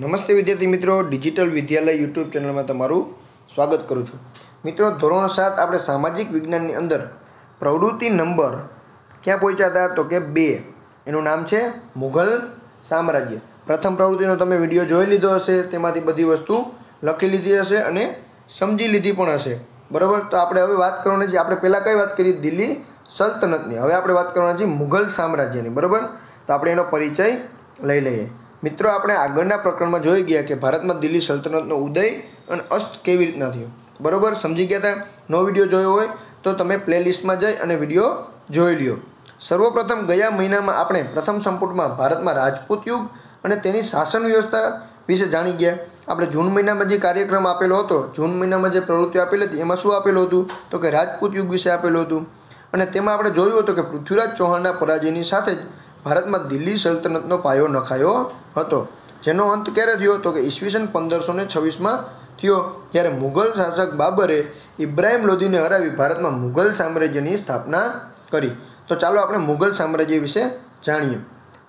નમસ્તે વિદ્યાર્થી મિત્રો, ડિજિટલ વિદ્યાલય યુટ્યુબ ચેનલમાં તમારું સ્વાગત કરું છું. મિત્રો, ધોરણ સાત આપણે સામાજિક વિજ્ઞાનની અંદર પ્રવૃત્તિ નંબર ક્યાં પહોંચ્યા હતા? તો કે બે. એનું નામ છે મુઘલ સામ્રાજ્ય. પ્રથમ પ્રવૃત્તિનો તમે વીડિયો જોઈ લીધો હશે, તેમાંથી બધી વસ્તુ લખી લીધી હશે અને સમજી લીધી પણ હશે. બરાબર? તો આપણે હવે વાત કરવાની છે, આપણે પહેલાં કઈ વાત કરી? દિલ્હી સલ્તનતની. હવે આપણે વાત કરવાની છે મુઘલ સામ્રાજ્યની. બરાબર? તો આપણે એનો પરિચય લઈ લઈએ. મિત્રો, આપણે આગળના પ્રકરણમાં જોઈ ગયા કે ભારતમાં દિલ્હી સલ્તનતનો ઉદય અને અસ્ત કેવી રીતના થયો. બરાબર? સમજી ગયા હતા નો વીડિયો જોયો હોય તો તમે પ્લેલિસ્ટમાં જઈ અને વીડિયો જોઈ લ્યો. સર્વપ્રથમ ગયા મહિનામાં આપણે પ્રથમ સંપુટમાં ભારતમાં રાજપૂત યુગ અને તેની શાસન વ્યવસ્થા વિશે જાણી ગયા. આપણે જૂન મહિનામાં જે કાર્યક્રમ આપેલો હતો, જૂન મહિનામાં જે પ્રવૃત્તિ આપેલી હતી, એમાં શું આપેલું હતું? તો કે રાજપૂત યુગ વિશે આપેલું હતું. અને તેમાં આપણે જોયું હતું કે પૃથ્વીરાજ ચૌહાણના પરાજયની સાથે જ ભારતમાં દિલ્હી સલ્તનતનો પાયો નખાયો હતો. જેનો અંત ક્યારે થયો? તો કે ઈસવીસન પંદરસો ને છવ્વીસમાં થયો, જ્યારે મુઘલ શાસક બાબરે ઇબ્રાહિમ લોધીને હરાવી ભારતમાં મુઘલ સામ્રાજ્યની સ્થાપના કરી. તો ચાલો આપણે મુઘલ સામ્રાજ્ય વિશે જાણીએ.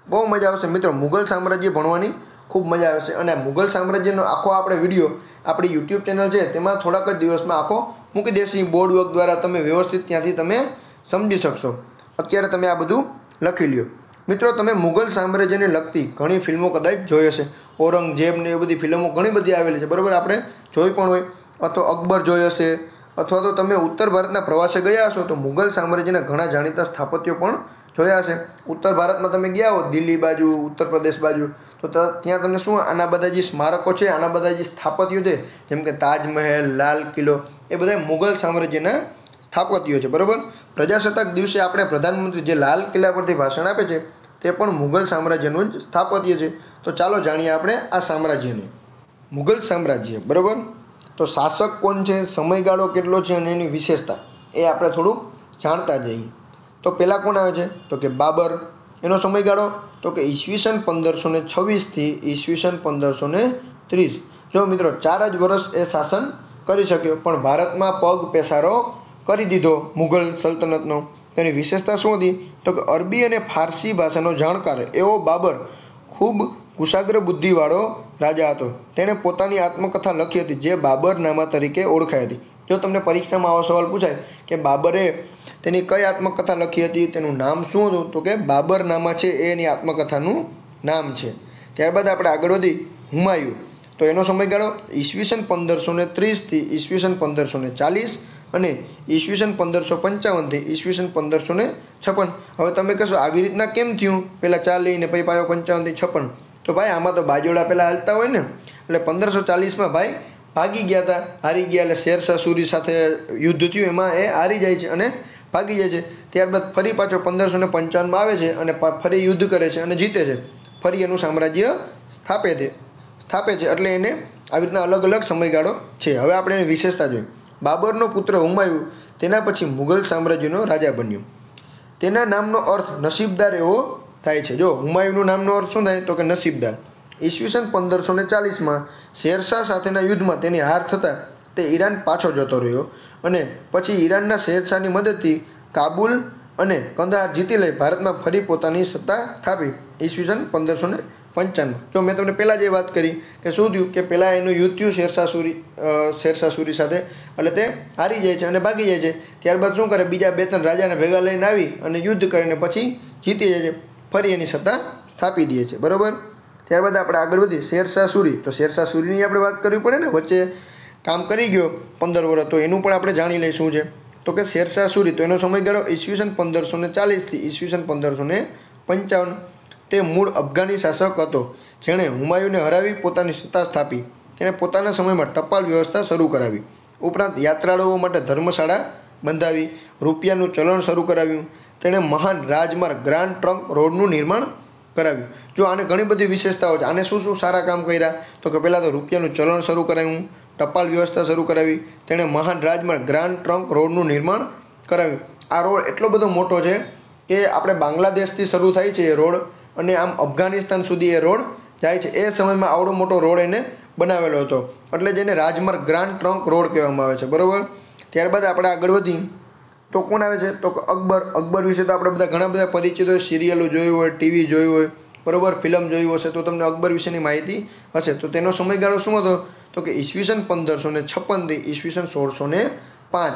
બહુ મજા આવશે મિત્રો, મુઘલ સામ્રાજ્ય ભણવાની ખૂબ મજા આવશે. અને મુઘલ સામ્રાજ્યનો આખો આપણે વીડિયો આપણી યુટ્યુબ ચેનલ છે, તેમાં થોડાક જ દિવસમાં આખો મૂકી દેશી બોર્ડ વર્ક દ્વારા તમે વ્યવસ્થિત ત્યાંથી તમે સમજી શકશો. અત્યારે તમે આ બધું લખી લ્યો. મિત્રો, તમે મુઘલ સામ્રાજ્યને લગતી ઘણી ફિલ્મો કદાચ જોઈ હશે. ઔરંગઝેબ ને એ બધી ફિલ્મો ઘણી બધી આવેલી છે. બરાબર? આપણે જોઈ પણ હોય. અથવા અકબર જોઈ હશે. અથવા તો તમે ઉત્તર ભારતના પ્રવાસે ગયા હશો, તો મુઘલ સામ્રાજ્યના ઘણા જાણીતા સ્થાપત્યો પણ જોયા હશે. ઉત્તર ભારતમાં તમે ગયા હો, દિલ્હી બાજુ, ઉત્તર પ્રદેશ બાજુ, તો ત્યાં તમને શું, આના બધા જે સ્મારકો છે, આના બધા જે સ્થાપત્યો છે, જેમ કે તાજમહેલ, લાલ કિલ્લો, એ બધા મુઘલ સામ્રાજ્યના સ્થાપત્યો છે. બરાબર? પ્રજાસત્તાક દિવસે આપણે પ્રધાનમંત્રી જે લાલ કિલ્લા પરથી ભાષણ આપે છે તે પણ મુઘલ સામ્રાજ્યનું જ સ્થાપત્ય છે. તો ચાલો જાણીએ આપણે આ સામ્રાજ્યને. મુઘલ સામ્રાજ્ય, બરાબર? તો શાસક કોણ છે? સમયગાળો કેટલો છે અને એની વિશેષતા? એ આપણે થોડુંક જાણતા જઈએ. તો પહેલાં કોણ આવે છે? તો કે બાબર. એનો સમયગાળો? તો કે ઈસવીસન પંદરસો ને છવ્વીસથી ઈસવીસન પંદરસો ને ત્રીસ. જો મિત્રો, ચાર જ વર્ષ એ શાસન કરી શક્યો, પણ ભારતમાં પગ પેસારો કરી દીધો મુઘલ સલ્તનતનો. તેની વિશેષતા શું હતી? તો કે અરબી અને ફારસી ભાષાનો જાણકાર એવો બાબર ખૂબ કુશાગ્ર બુદ્ધિવાળો રાજા હતો. તેણે પોતાની આત્મકથા લખી હતી, જે બાબરનામા તરીકે ઓળખાઈ હતી. જો તમને પરીક્ષામાં આવો સવાલ પૂછાય કે બાબરે તેની કઈ આત્મકથા લખી હતી, તેનું નામ શું હતું, તો કે બાબરનામા છે એ એની આત્મકથાનું નામ છે. ત્યારબાદ આપણે આગળ વધી, હુમાયુ. તો એનો સમયગાળો ઈસવીસન પંદરસો ને ત્રીસથી ઈસવીસન પંદરસો ને ચાલીસ અને ઈસવીસન પંદરસો પંચાવનથી ઈસવીસન પંદરસો ને છપ્પન. હવે તમે કહેશો, આવી રીતના કેમ થયું? પહેલાં ચાલીને પછી પાયો પંચાવનથી છપ્પન. તો ભાઈ, આમાં તો બાજોડા પહેલાં હાલતા હોય ને, એટલે પંદરસો ચાલીસમાં ભાઈ ભાગી ગયા હતા. હારી ગયા એટલે શેરશાહ સુરી સાથે યુદ્ધ થયું, એમાં એ હારી જાય છે અને ભાગી જાય છે. ત્યારબાદ ફરી પાછો પંદરસો ને પંચાવનમાં આવે છે અને ફરી યુદ્ધ કરે છે અને જીતે છે. ફરી એનું સામ્રાજ્ય સ્થાપે છે. સ્થાપે છે એટલે એને આવી રીતના અલગ અલગ સમયગાળો છે. હવે આપણે એની વિશેષતા જોઈએ. બાબરનો પુત્ર હુમાયુ તેના પછી મુઘલ સામ્રાજ્યનો રાજા બન્યો. તેના નામનો અર્થ નસીબદાર એવો થાય છે. જો હુમાયુનું નામનો અર્થ શું થાય? તો કે નસીબદાર. ઈસવીસન પંદરસો ને ચાલીસમાં શેરશાહ સાથેના યુદ્ધમાં તેની હાર થતાં તે ઈરાન પાછો જતો રહ્યો અને પછી ઈરાનના શેરશાહની મદદથી કાબુલ અને કંદહાર જીતી લઈ ભારતમાં ફરી પોતાની સત્તા સ્થાપી ઈસવીસન પંદરસો ને પંચાવન જો મેં તમને પહેલાં જે વાત કરી કે શું થયું કે પહેલાં એનું યુદ્ધ થયું શેરશાહ સુરી શેરશાહ સુરી સાથે, એટલે તે હારી જાય છે અને ભાગી જાય છે. ત્યારબાદ શું કરે? બીજા બે ત્રણ રાજાને ભેગા લઈને આવી અને યુદ્ધ કરીને પછી જીતી જાય છે. ફરી એની સત્તા સ્થાપી દે છે. બરાબર? ત્યારબાદ આપણે આગળ વધી શેરશાહ સુરી તો શેરશાહ સુરીની આપણે વાત કરવી પડે ને? વચ્ચે કામ કરી ગયો પંદર વર્ષ તો એનું પણ આપણે જાણી લઈશું છે. તો કે શેરશાહ સુરી તો એનો સમયગાળો ઈસવીસન પંદરસો ને ચાલીસથી ઈસવીસન પંદરસો ને પંચાવન. તે મૂળ અફઘાની શાસક હતો. જેણે હુમાયુને હરાવી પોતાની સત્તા સ્થાપી. તેણે પોતાના સમયમાં ટપાલ વ્યવસ્થા શરૂ કરાવી. ઉપરાંત યાત્રાળુઓ માટે ધર્મશાળા બંધાવી, રૂપિયાનું ચલણ શરૂ કરાવ્યું. તેણે મહાન રાજમાર્ગ ગ્રાન્ડ ટ્રંક રોડનું નિર્માણ કરાવ્યું. જો આને ઘણી બધી વિશેષતાઓ છે, આને શું શું સારા કામ કર્યા? તો કે પહેલાં તો રૂપિયાનું ચલણ શરૂ કરાવ્યું, ટપાલ વ્યવસ્થા શરૂ કરાવી, તેણે મહાન રાજમાર્ગ ગ્રાન્ડ ટ્રંક રોડનું નિર્માણ કરાવ્યું. આ રોડ એટલો બધો મોટો છે કે આપણે બાંગ્લાદેશથી શરૂ થાય છે એ રોડ. અને આમ અફઘાનિસ્તાન સુધી એ રોડ જાય છે. એ સમયમાં આવડો મોટો રોડ એને બનાવેલો હતો. એટલે જેને રાજમાર્ગ ગ્રાન્ડ ટ્રંક રોડ કહેવામાં આવે છે. બરાબર? ત્યારબાદ આપણે આગળ વધી. તો કોણ આવે છે? તો અકબર. અકબર વિશે તો આપણે બધા ઘણા બધા પરિચિત હોય સિરિયલો જોયું હોય, ટીવી જોયું હોય. બરોબર? ફિલ્મ જોયું હશે તો તમને અકબર વિશેની માહિતી હશે. તો તેનો સમયગાળો શું હતો? તો કે ઈસવીસન પંદરસો ને છપ્પનથી ઈસવીસન સોળસો ને પાંચ.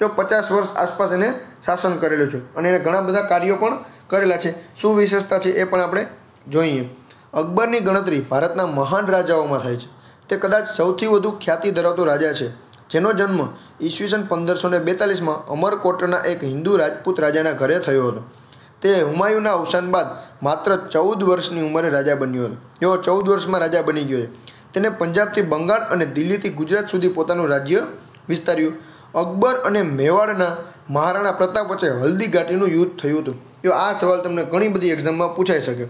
તો પચાસ વર્ષ આસપાસ એને શાસન કરેલું છે. અને એને ઘણા બધા કાર્યો પણ કરેલા છે. શું વિશેષતા છે એ પણ આપણે જોઈએ. અકબરની ગણતરી ભારતના મહાન રાજાઓમાં થાય છે. તે કદાચ સૌથી વધુ ખ્યાતિ ધરાવતો રાજા છે. જેનો જન્મ ઈસવીસન પંદરસો ને બેતાલીસમાં અમરકોટના એક હિન્દુ રાજપૂત રાજાના ઘરે થયો હતો. તે હુમાયુના અવસાન બાદ માત્ર ચૌદ વર્ષની ઉંમરે રાજા બન્યો હતો. તેઓ ચૌદ વર્ષમાં રાજા બની ગયો છે. તેને પંજાબથી બંગાળ અને દિલ્હીથી ગુજરાત સુધી પોતાનું રાજ્ય વિસ્તાર્યું. અકબર અને મેવાડના મહારાણા પ્રતાપ વચ્ચે હલ્દી ઘાટીનું યુદ્ધ થયું હતું. જો આ સવાલ તમને ઘણી બધી એક્ઝામમાં પૂછાઈ શકે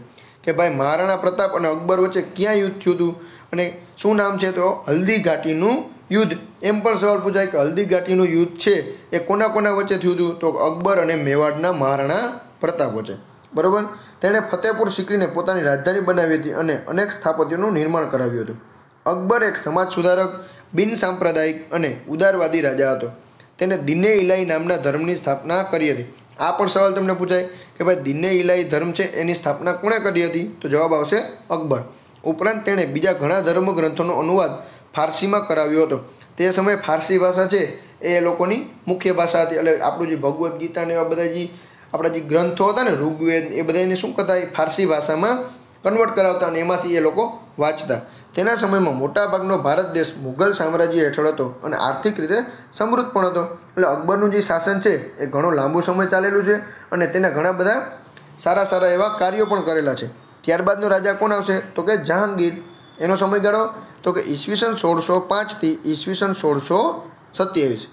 કે ભાઈ મહારાણા પ્રતાપ અને અકબર વચ્ચે ક્યાં યુદ્ધ થયું હતું? અને શું નામ છે તો? હલ્દી ઘાટીનું યુદ્ધ. એમ પણ સવાલ પૂછાય કે હલ્દી ઘાટીનું યુદ્ધ છે એ કોના કોના વચ્ચે થયું હતું? તો અકબર અને મેવાડના મહારાણા પ્રતાપ વચ્ચે. બરાબર? તેણે ફતેહપુર સિકરીને પોતાની રાજધાની બનાવી હતી અને અનેક સ્થાપત્યોનું નિર્માણ કરાવ્યું હતું. અકબર એક સમાજ સુધારક, બિન સાંપ્રદાયિક અને ઉદારવાદી રાજા હતો. તેને દિને ઇલાઈ નામના ધર્મની સ્થાપના કરી હતી. આ પણ સવાલ તમને પૂછાય કે ભાઈ દિને ઇલાહી ધર્મ છે, એની સ્થાપના કોણે કરી હતી? તો જવાબ આવશે અકબર. ઉપરાંત તેણે બીજા ઘણા ધર્મ ગ્રંથોનો અનુવાદ ફારસીમાં કરાવ્યો હતો. તે સમયે ફારસી ભાષા છે, એ લોકોની મુખ્ય ભાષા હતી. એટલે આપણું જે ભગવદ્ ગીતા ને એવા બધા જે આપણા જે ગ્રંથો હતા ને, ઋગ્વેદ, એ બધા એને શું કરતા એ ફારસી ભાષામાં કન્વર્ટ કરાવતા અને એમાંથી એ લોકો વાંચતા. તેના સમયમાં મોટાભાગનો ભારત દેશ મુઘલ સામ્રાજ્ય હેઠળ હતો અને આર્થિક રીતે સમૃદ્ધ પણ હતો. એટલે અકબરનું જે શાસન છે, એ ઘણો લાંબો સમય ચાલેલું છે અને તેના ઘણા બધા સારા સારા એવા કાર્યો પણ કરેલા છે. ત્યારબાદનો રાજા કોણ આવશે? તો કે જહાંગીર. એનો સમયગાળો? તો કે ઈસવીસન સોળસો પાંચથી ઈસવીસન સોળસો સત્યાવીસ.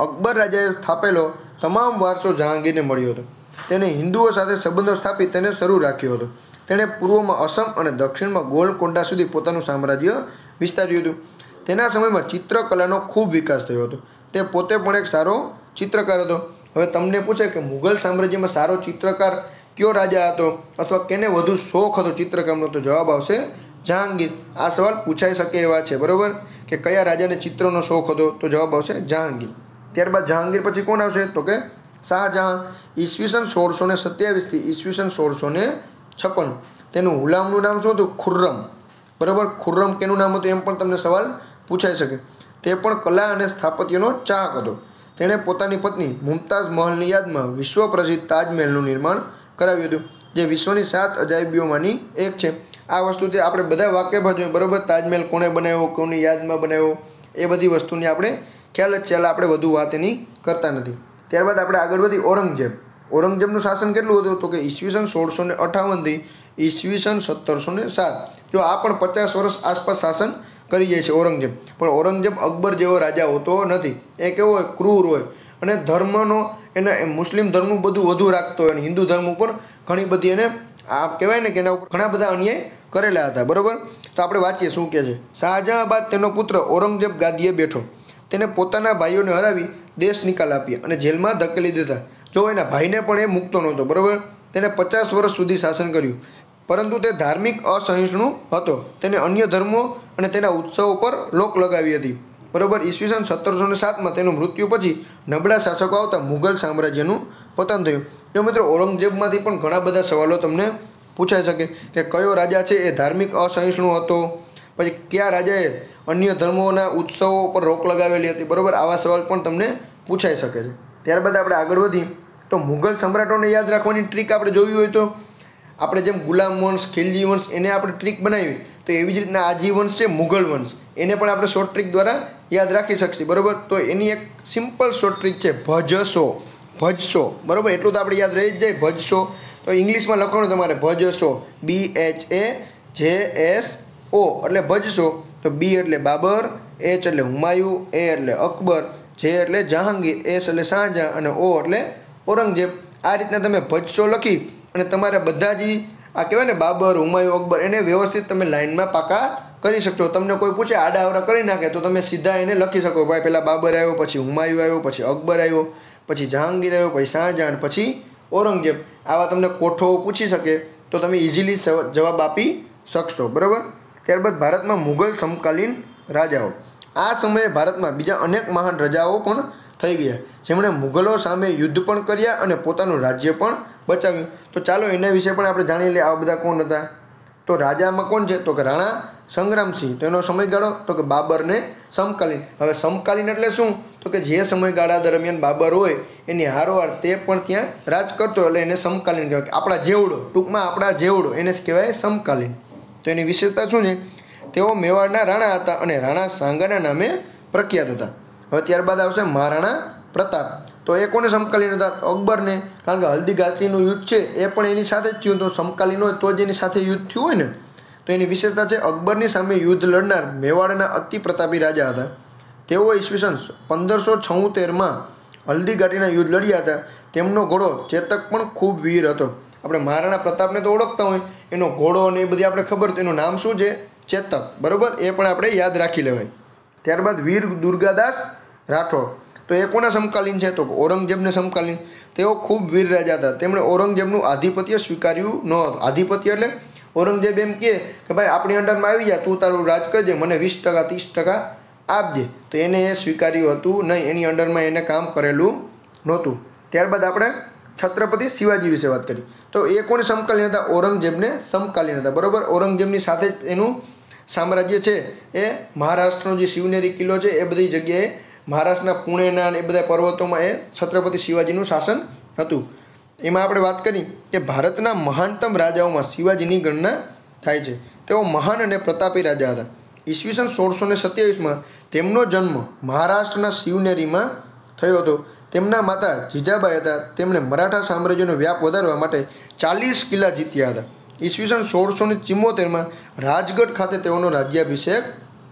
અકબર રાજાએ સ્થાપેલો તમામ વારસો જહાંગીરને મળ્યો હતો. તેને હિન્દુઓ સાથે સંબંધો સ્થાપી તેને શરૂ રાખ્યો હતો. તેણે પૂર્વમાં અસમ અને દક્ષિણમાં ગોલકોંડા સુધી પોતાનું સામ્રાજ્ય વિસ્તાર્યું હતું. તેના સમયમાં ચિત્રકલાનો ખૂબ વિકાસ થયો હતો. તે પોતે પણ એક સારો ચિત્રકાર હતો. હવે તમને પૂછે કે મુઘલ સામ્રાજ્યમાં સારો ચિત્રકાર કયો રાજા હતો અથવા કેને વધુ શોખ હતો ચિત્રકામનો? તો જવાબ આવશે જહાંગીર. આ સવાલ પૂછાઈ શકે એવા છે, બરાબર? કે કયા રાજાને ચિત્રનો શોખ હતો? તો જવાબ આવશે જહાંગીર. ત્યારબાદ જહાંગીર પછી કોણ આવશે? તો કે શાહજહાં. ઈસવીસન સોળસો ને સત્યાવીસથી ઈસવીસન સોળસો ને છપ્પન. તેનું હુલામનું નામ શું હતું? ખુર્રમ. બરાબર? ખુર્રમ કેનું નામ હતું એમ પણ તમને સવાલ પૂછાઈ શકે. તે પણ કલા અને સ્થાપત્યનો ચાહક હતો. તેણે પોતાની પત્ની મુમતાઝ મહલની યાદમાં વિશ્વ પ્રસિદ્ધ તાજમહેલનું નિર્માણ કરાવ્યું હતું, જે વિશ્વની સાત અજાયબીઓમાંની એક છે. આ વસ્તુ તે આપણે બધા વાકેફ જ બરાબર? તાજમહેલ કોણે બનાવ્યો, કોની યાદમાં બનાવ્યો? એ બધી વસ્તુની આપણે ખ્યાલ જ છે, એટલે આપણે વધુ વાત એની કરતા નથી. ત્યારબાદ આપણે આગળ વધી, ઔરંગઝેબ. ઔરંગઝેબનું શાસન કેટલું હતું? તો કે ઈસવીસન સોળસો ને અઠાવનથી ઈસવીસન સત્તરસો ને સાત. જો આ પણ પચાસ વર્ષ આસપાસ શાસન કરી જાય છે ઔરંગઝેબ. પણ ઔરંગઝેબ અકબર જેવો રાજા હોતો નથી. એ કેવો હોય? ક્રૂર હોય. અને ધર્મનો એને મુસ્લિમ ધર્મનું બધું વધુ રાખતો હોય. અને હિન્દુ ધર્મ ઉપર ઘણી બધી એને આ કહેવાય ને કે એના ઉપર ઘણા બધા અન્યાય કરેલા હતા. બરાબર? તો આપણે વાંચીએ શું કહે છે? શાહજહાં બાદ તેનો પુત્ર ઔરંગઝેબ ગાદીએ બેઠો. તેને પોતાના ભાઈઓને હરાવી દેશ નિકાલ આપ્યા અને જેલમાં ધકેલી દીધા. જો એના ભાઈને પણ એ મૂકતો નહોતો, બરાબર? તેને પચાસ વર્ષ સુધી શાસન કર્યું. પરંતુ તે ધાર્મિક અસહિષ્ણુ હતો. તેને અન્ય ધર્મો અને તેના ઉત્સવો પર લોક લગાવી હતી. બરાબર? ઈસવીસન સત્તરસો ને સાતમાં તેનું મૃત્યુ પછી નબળા શાસકો આવતા મુઘલ સામ્રાજ્યનું પતન થયું. જો મિત્રો, ઔરંગઝેબમાંથી પણ ઘણા બધા સવાલો તમને પૂછાઈ શકે કે કયો રાજા છે એ ધાર્મિક અસહિષ્ણુ હતો? પછી કયા રાજાએ અન્ય ધર્મોના ઉત્સવો પર રોક લગાવેલી હતી? બરાબર? આવા સવાલ પણ તમને પૂછાઈ શકે છે. ત્યારબાદ આપણે આગળ વધી તો મુઘલ સમ્રાટોને યાદ રાખવાની ટ્રીક આપણે જોવી હોય તો? આપણે જેમ ગુલામ વંશ ખિલજી વંશ, એને આપણે ટ્રીક બનાવી, તો એવી જ રીતના આજી વંશ છે મુઘલ વંશ. એને પણ આપણે શોર્ટ ટ્રીક દ્વારા યાદ રાખી શકશે, બરાબર? તો એની એક સિમ્પલ શોર્ટ ટ્રીક છે ભજશો ભજશો બરાબર? એટલું તો આપણે યાદ રહી જ જાય ભજશો તો ઇંગ્લિશમાં લખવાનું તમારે ભજશો બી એચ એ જે એસ ઓ એટલે ભજશો તો બી એટલે બાબર એચ એટલે હુમાયુ એ એટલે અકબર જે એટલે જહાંગીર એસ એટલે શાહજહાં અને ઓ એટલે ઔરંગઝેબ આ રીતના તમે ભજશો લખી અને તમારા બધા જ આ કહેવાય ને બાબર હુમાયુ અકબર એને વ્યવસ્થિત તમે લાઇનમાં પાકા કરી શકશો. તમને કોઈ પૂછે આડા આવડા કરી નાખે તો તમે સીધા એને લખી શકો ભાઈ પહેલાં બાબર આવ્યો, પછી હુમાયુ આવ્યો, પછી અકબર આવ્યો, પછી જહાંગીર આવ્યો, પછી શાહજહાન, પછી ઔરંગઝેબ. આવા તમને કોઠો પૂછી શકે તો તમે ઇઝીલી જવાબ આપી શકશો. બરાબર? ત્યારબાદ ભારતમાં મુઘલ સમકાલીન રાજાઓ. આ સમયે ભારતમાં બીજા અનેક મહાન રાજાઓ પણ થઈ ગયા. જેમણે મુઘલો સામે યુદ્ધ પણ કર્યા અને પોતાનું રાજ્ય પણ બચાવ્યું. તો ચાલો એના વિશે પણ આપણે જાણી લઈએ આ બધા કોણ હતા. તો રાજામાં કોણ છે? તો કે રાણા સંગ્રામસિંહ. તો એનો સમયગાળો તો કે બાબરને સમકાલીન. હવે સમકાલીન એટલે શું? તો કે જે સમયગાળા દરમિયાન બાબર હોય, એની હારોહાર તે પણ ત્યાં રાજ કરતો એટલે એને સમકાલીન કહેવાય. આપણા જેવડો, ટૂંકમાં આપણા જેવડો, એને કહેવાય સમકાલીન. તો એની વિશેષતા શું છે? તેઓ મેવાડના રાણા હતા અને રાણા સાંગાના નામે પ્રખ્યાત હતા. હવે ત્યારબાદ આવશે મહારાણા પ્રતાપ. તો એ કોને સમકાલીન હતા? અકબરને. કારણ કે હલ્દી ઘાટીનું યુદ્ધ છે, એ પણ એની સાથે જ થયું. તો સમકાલીન હોય તો જ એની સાથે યુદ્ધ થયું હોય ને? તો એની વિશેષતા છે, અકબરની સામે યુદ્ધ લડનાર મેવાડના અતિ પ્રતાપી રાજા હતા. તેઓ ઈસવીસન પંદરસો છોતેરમાં હલ્દી ઘાટીના યુદ્ધ લડ્યા હતા. તેમનો ઘોડો ચેતક પણ ખૂબ વીર હતો. આપણે મહારાણા પ્રતાપને તો ઓળખતા હોય. એનો ઘોડો ને એ બધી આપણે ખબર એનું નામ શું છે? ચેતક. બરાબર? એ પણ આપણે યાદ રાખી લેવાય. ત્યારબાદ વીર દુર્ગાદાસ રાઠોડ. તો એ કોના સમકાલીન છે? તો ઔરંગઝેબને સમકાલીન. તેઓ ખૂબ વીર રાજા હતા. તેમણે ઔરંગઝેબનું આધિપત્ય સ્વીકાર્યું ન હતું. આધિપત્ય એટલે ઔરંગઝેબ એમ કહે કે, ભાઈ, આપણી અંડરમાં આવી જા. તું તારું રાજ કરજે. મને વીસ ટકા, ત્રીસ ટકા આપજે. તો એને એ સ્વીકાર્યું હતું નહીં. એની અંડરમાં એને કામ કરેલું નહોતું. ત્યારબાદ આપણે છત્રપતિ શિવાજી વિશે વાત કરી. તો એ કોને સમકાલીન હતા? ઔરંગઝેબને સમકાલીન હતા. બરાબર? ઔરંગઝેબની સાથે જ એનું સામ્રાજ્ય છે. એ મહારાષ્ટ્રનો જે શિવનેરી કિલ્લો છે, એ બધી જગ્યાએ મહારાષ્ટ્રના પુણેના એ બધા પર્વતોમાં એ છત્રપતિ શિવાજીનું શાસન હતું. એમાં આપણે વાત કરી કે ભારતના મહાનતમ રાજાઓમાં શિવાજીની ગણના થાય છે. તેઓ મહાન અને પ્રતાપી રાજા હતા. ઈસવીસન સોળસો ને સત્યાવીસમાં તેમનો જન્મ મહારાષ્ટ્રના શિવનેરીમાં થયો હતો. તેમના માતા જીજાબાઈ હતા. તેમણે મરાઠા સામ્રાજ્યનો વ્યાપ વધારવા માટે ચાલીસ કિલ્લા જીત્યા હતા. ઈસવીસન સોળસો ને ચિમ્મોતેરમાં રાજગઢ ખાતે તેઓનો રાજ્યાભિષેક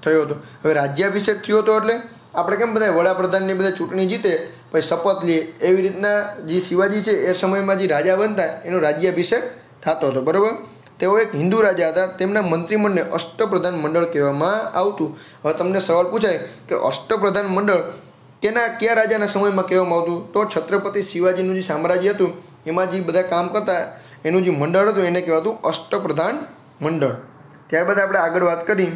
થયો હતો. હવે રાજ્યાભિષેક થયો હતો એટલે આપણે કેમ બધા વડાપ્રધાનની બધા ચૂંટણી જીતે, પછી શપથ લઈએ એવી રીતના જે શિવાજી છે, એ સમયમાં જે રાજા બનતા, એનો રાજ્યાભિષેક થતો હતો, બરાબર? તેઓ એક હિન્દુ રાજા હતા, તેમના મંત્રીમંડળને અષ્ટપ્રધાન મંડળ કહેવામાં આવતું. હવે તમને સવાલ પૂછાય કે અષ્ટપ્રધાન મંડળ કેના, કયા રાજાના સમયમાં કહેવામાં આવતું? તો છત્રપતિ શિવાજીનું જે સામ્રાજ્ય હતું, એમાં જે બધા કામ કરતા, એનું જે મંડળ હતું, એને કહેવાતું અષ્ટપ્રધાન મંડળ. ત્યારબાદ આપણે આગળ વાત કરી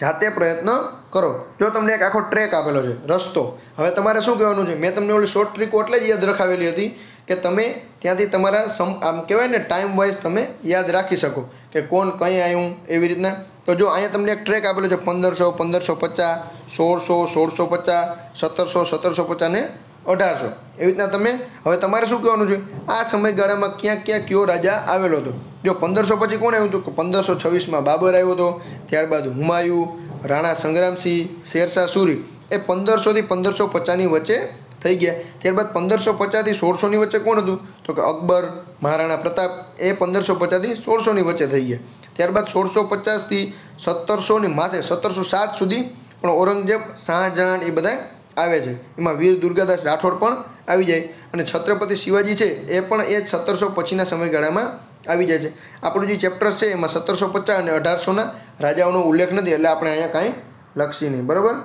જાતે પ્રયત્ન કરો. જો તમને એક આખો ટ્રેક આપેલો છે, રસ્તો. હવે તમારે શું કહેવાનું છે? મેં તમને ઓલી શોર્ટ ટ્રીક એટલે જ યાદ રખાવેલી હતી કે તમે ત્યાંથી તમારા સમ, આમ કહેવાય ને ટાઈમ વાઇઝ તમે યાદ રાખી શકો કે કોણ કંઈ આવ્યું એવી રીતના. તો જો અહીંયા તમને એક ટ્રેક આપેલો છે, પંદરસો પંદરસો પચાસ, સોળસો સોળસો પચાસ, સત્તરસો સત્તરસો પચાસ ને અઢારસો. એવી રીતના તમે, હવે તમારે શું કહેવાનું છે? આ સમયગાળામાં ક્યાં ક્યાં કયો રાજા આવેલો હતો? જો પંદરસો પછી કોણ આવ્યું હતું? કે પંદરસો છવ્વીસમાં બાબર આવ્યો હતો, ત્યારબાદ હુમાયુ, રાણા સંગ્રામસિંહ, શેરશાહ સૂરી. એ પંદરસોથી પંદરસો પચાસની વચ્ચે થઈ ગયા. ત્યારબાદ પંદરસો પચાસથી સોળસોની વચ્ચે કોણ હતું? તો કે અકબર, મહારાણા પ્રતાપ, એ પંદરસો પચાસથી સોળસોની વચ્ચે થઈ ગયા. ત્યારબાદ સોળસો પચાસથી સત્તરસોની માથે, સત્તરસો સાત સુધી પણ ઔરંગઝેબ, શાહજહાન એ બધા આવે છે. એમાં વીર દુર્ગાદાસ રાઠોડ પણ આવી જાય અને છત્રપતિ શિવાજી છે એ પણ એ સત્તરસો પછીના સમયગાળામાં આવી જાય છે. આપણું જે ચેપ્ટર છે એમાં સત્તરસો પચાસ અને અઢારસોના રાજાઓનો ઉલ્લેખ નથી એટલે આપણે અહીંયા કાંઈ લખશી નહીં. બરાબર?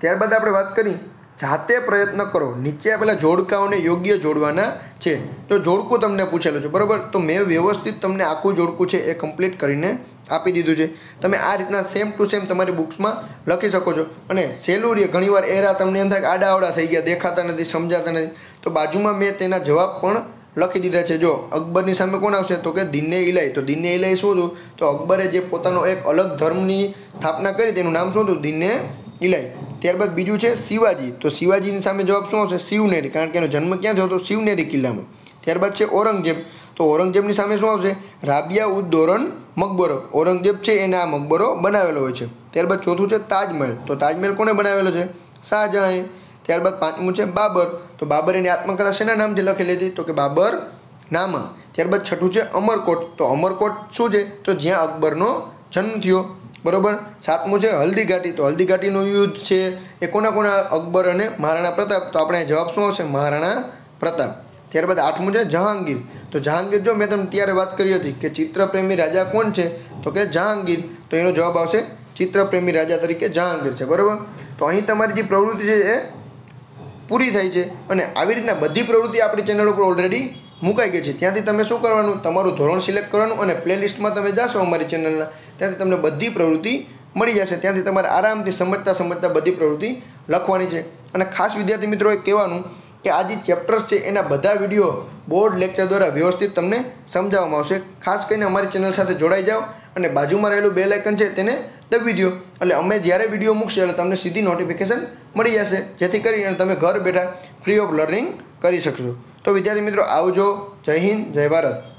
ત્યારબાદ આપણે વાત કરી, જાતે પ્રયત્ન કરો. નીચે આપેલા જોડકાઓને યોગ્ય જોડવાના છે. તો જોડકું તમને પૂછેલું છે. બરાબર? તો મેં વ્યવસ્થિત તમને આખું જોડકું છે એ કમ્પ્લીટ કરીને આપી દીધું છે. તમે આ રીતના સેમ ટુ સેમ તમારી બુક્સમાં લખી શકો છો. અને સહેલું રે ઘણીવાર એરા તમને એમ થાય કે આડાવડા થઈ ગયા, દેખાતા નથી, સમજાતા નથી. તો બાજુમાં મેં તેના જવાબ પણ લખી દીધા છે. જો અકબરની સામે કોણ આવશે? તો કે દિન્ને ઇલાઈ તો દિન્ને ઇલાઈ શું હતું? તો અકબરે જે પોતાનો એક અલગ ધર્મની સ્થાપના કરી તેનું નામ શું હતું? દિન્ને ઇલાઈ ત્યારબાદ બીજું છે શિવાજી. તો શિવાજીની સામે જવાબ શું આવશે? શિવનેરી. કારણ કે એનો જન્મ ક્યાં થયો હતો? શિવનેરી કિલ્લામાં. ત્યારબાદ છે ઔરંગઝેબ. તો ઔરંગઝેબની સામે શું આવશે? રાબિયા ઉદ દોરન મકબરો. ઔરંગઝેબ છે એને આ મકબરો બનાવેલો હોય છે. ત્યારબાદ ચોથું છે તાજમહેલ. તો તાજમહેલ કોને બનાવેલો છે? શાહજહાંએ. ત્યારબાદ પાંચમું છે બાબર. તો બાબર એની આત્મકથા શેના નામથી લખેલી હતી? તો કે બાબર નામા. ત્યારબાદ છઠ્ઠું છે અમરકોટ. તો અમરકોટ શું છે? તો જ્યાં અકબરનો જન્મ થયો. બરોબર? સાતમું છે હલ્દીઘાટી. તો હલ્દીઘાટીનું યુદ્ધ છે. એ કોના કોના અકબર અને મહારાણા પ્રતાપ? તો આપણે જવાબ શું આવશે? મહારાણા પ્રતાપ. ત્યારબાદ આઠમું છે જહાંગીર. તો જહાંગીર જો મેં તમને ત્યારે વાત કરી હતી કે ચિત્રપ્રેમી રાજા કોણ છે? તો કે જહાંગીર. તો એનો જવાબ આવશે ચિત્રપ્રેમી રાજા તરીકે જહાંગીર છે, બરાબર? તો અહીં તમારી જે પ્રવૃત્તિ છે એ પૂરી થાય છે અને આવી રીતના બધી પ્રવૃત્તિ આપણી ચેનલ ઉપર ઓલરેડી મુકાઈ ગઈ છે. ત્યાંથી તમે શું કરવાનું? તમારું ધોરણ સિલેક્ટ કરવાનું અને પ્લેલિસ્ટમાં તમે જાશો અમારી ચેનલના, ત્યાંથી તમને બધી પ્રવૃત્તિ મળી જશે. ત્યાંથી તમારે આરામથી સમજતા સમજતા બધી પ્રવૃત્તિ લખવાની છે. અને ખાસ વિદ્યાર્થી મિત્રોએ કહેવાનું કે આ જે ચેપ્ટર્સ છે, એના બધા વીડિયો બોર્ડ લેક્ચર દ્વારા વ્યવસ્થિત તમને સમજાવવામાં આવશે. ખાસ કરીને અમારી ચેનલ સાથે જોડાઈ જાઓ અને બાજુમાં રહેલું બે લાઇકન છે, તેને દબી દો. એટલે અમે જ્યારે વીડિયો મૂકશે, એટલે તમને સીધી નોટિફિકેશન મળી જશે. જેથી કરીને તમે ઘર બેઠા ફ્રી ઓફ લર્નિંગ કરી શકશો. તો વિદ્યાર્થી મિત્રો, આવજો. જય હિન્દ, જય ભારત.